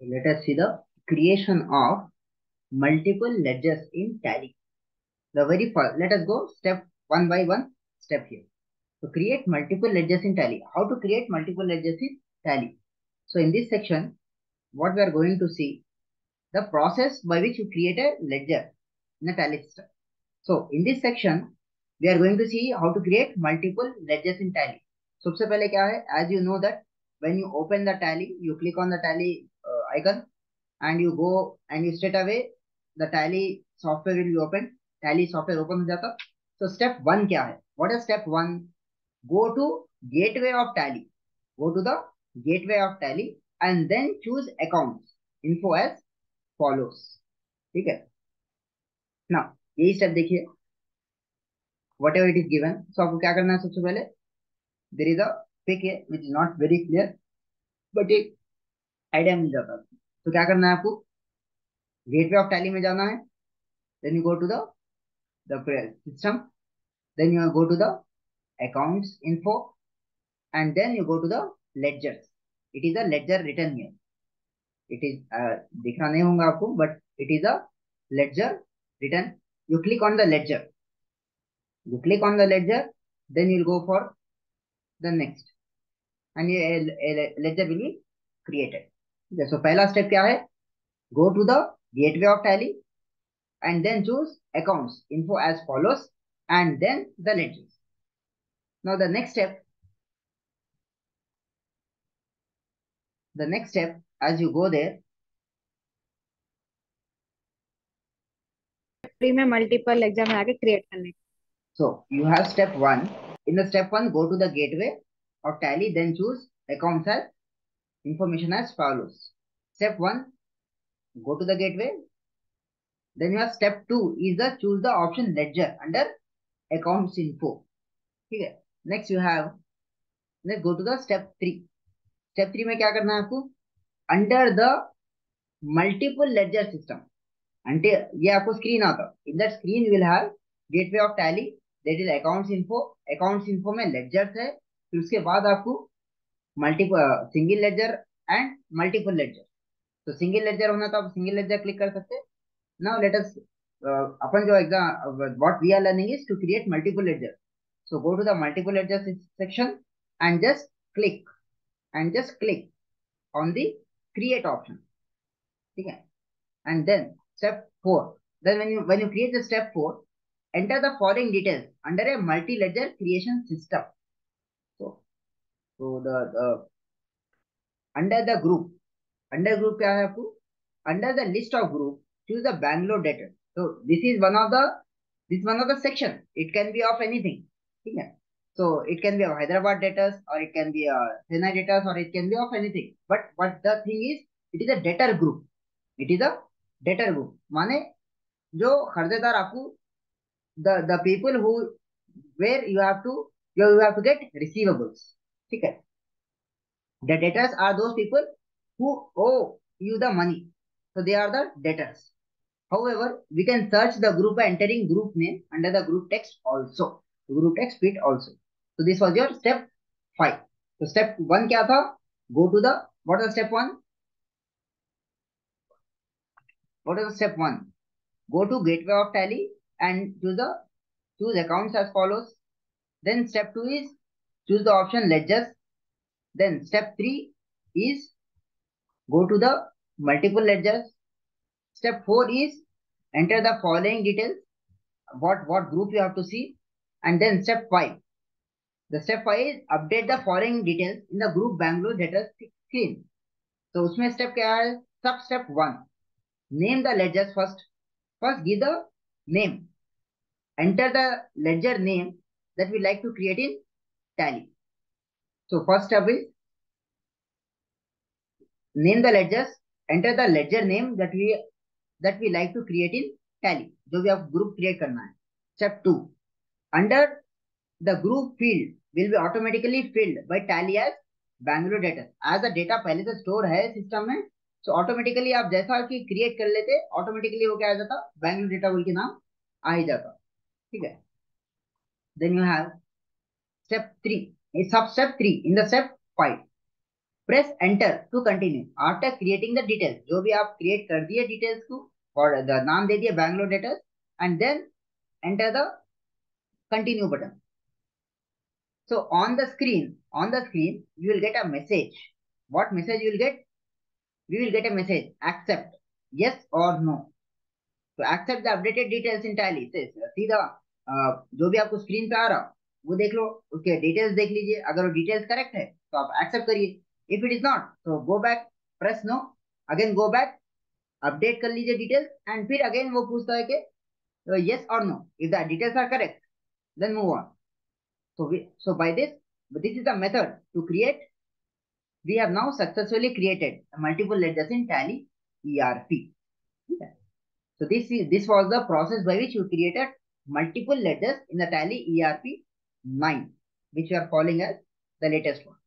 let us see the creation of multiple ledgers in Tally. The very first, let us go step one by one step here. To create multiple ledgers in Tally. How to create multiple ledgers in Tally? So in this section, what we are going to see, the process by which you create a ledger in a Tally system. So in this section, we are going to see how to create multiple ledgers in Tally. सबसे पहले क्या है as you know that when you open the Tally, you click on the Tally icon and you go and you straight away the tally software will be open tally software open हो जाता so step one क्या है what is step one go to gateway of tally go to the gateway of tally and then choose accounts info as follows ठीक है now यही step देखिए whatever it is given so आपको क्या करना है सबसे पहले there is a pic here which is not very clear but it idea मिल जाता है। तो क्या करना है आपको? गेटवे ऑफ़ टैली में जाना है। Then you go to the system then you go to the accounts info and then you go to the ledgers it is a return it is दिखना नहीं होगा आपको but it is a return you click on the on the ledger then you'll go for the next. And a, a, a ledger will be created. So पहला step क्या है? Go to the gateway of Tally and then choose account info as follows and then the ledgers now the next step the next step as you go there free में multiple exam आके create कर so you have step one in the step 1 go to the gateway of Tally then choose accounts as information as follows. Step 1, go to the gateway. Then you have step 2 is the choose the option ledger under accounts info. Okay. Next you have, let's go to the step 3. Step 3 में क्या करना है आपको the multiple ledger system. Until ये आपको screen आता you will have gateway of tally that is accounts info. Accounts info में ledgers है फिर उसके बाद आपको multiple single ledger and multiple ledger तो सिंगल लेजर होना तो आप सिंगल लेजर क्लिक कर सकते नाउ लेट अस अपन जो exam what we are learning is to create multiple ledger so go to the multiple ledger section and just click and just click on the create option ठीक है and then step four then when you when you create the step 4 enter the following details under a multi ledger creation system The, the under the group, under group क्या है आपको? Under the list of group, choose the Bangalore data. So this is one of the this one of the section. It can be of anything. है? So it can be of Hyderabad data or it can be a Chennai data or it can be of anything. But what the thing is, it is a debtor group. It is a debtor group. माने जो खरीदार आपको the the people who where you have to you have to get receivables. ठीक है the debtors are those people who owe you the money so they are the debtors however we can search the group by entering group name under the group text also group text fit also so this was your step 5 so step 1 kya tha go to the what is step 1 what is step 1 go to gateway of tally and choose the choose accounts as follows then step 2 is choose the option ledgers. Then step 3 is go to the multiple ledgers. Step 4 is enter the following details. What, what group you have to see. And then step 5. The step 5 is update the following details in the group Bangalore data screen. So उसमें step क्या है? Sub step 1. Name the ledgers first. First give the name. Enter the ledger name that we like to create in tally. So first step is name the ledgers, enter the ledger name that we that we like to create in tally. जो भी आप group create करना है. Step two, under the group field will be automatically filled by tally as Bangalore data. As the data पहले से store है system में, so automatically आप जैसा कि create कर लेते, automatically वो क्या आ जाता, Bangalore data बोल के नाम आ ही जाता. ठीक है. Then you have step three. It's sub step 3 in the step 5. Press enter to continue after creating the details जो भी आप क्रिएट कर दिए डिटेल्स को और द नाम दे दिए Bangalore debtors and then enter the continue button so on the screen on the screen you will get a message what message you will get we will get a message accept yes or no तो accept the updated details in Tally सीधा जो भी आपको screen पे आ रहा वो देख लो, उसके डिटेल्स देख लीजिए। अगर वो डिटेल्स करेक्ट है तो आप एक्सेप्ट करिए। इफ़ इट इज़ नॉट तो go back press no again go back update कर लीजिए डिटेल्स एंड फिर अगेन वो पूछता है कि यस और no if the details are correct then move on so so by this this is the method to create we have now successfully created multiple ledgers in Tally ERP so this this was the process by which you created multiple ledgers in the Tally ERP 9 which you are calling as the latest one